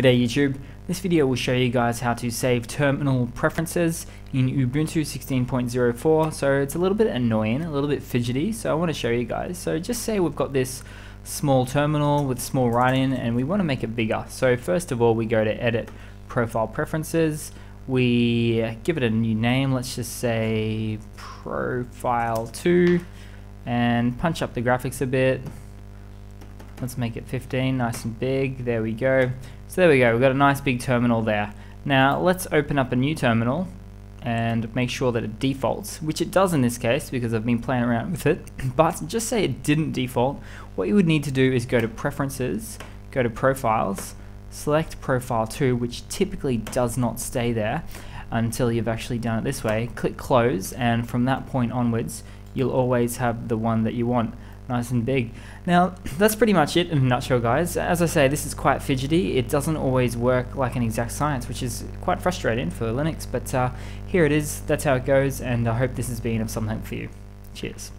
G'day YouTube. This video will show you guys how to save terminal preferences in Ubuntu 16.04 so it's a little bit annoying, a little bit fidgety so I want to show you guys. So just say we've got this small terminal with small writing and we want to make it bigger. So first of all we go to edit profile preferences, we give it a new name, let's just say profile 2 and punch up the graphics a bit Let's make it 15, nice and big. There we go. So there we go, we've got a nice big terminal there. Now let's open up a new terminal and make sure that it defaults, which it does in this case because I've been playing around with it. But just say it didn't default, what you would need to do is go to Preferences, go to Profiles, select Profile 2, which typically does not stay there until you've actually done it this way. Click Close, and from that point onwards, you'll always have the one that you want nice and big. Now, that's pretty much it in a nutshell, guys. As I say, this is quite fidgety. It doesn't always work like an exact science, which is quite frustrating for Linux, but uh, here it is. That's how it goes, and I hope this has been of some help for you. Cheers.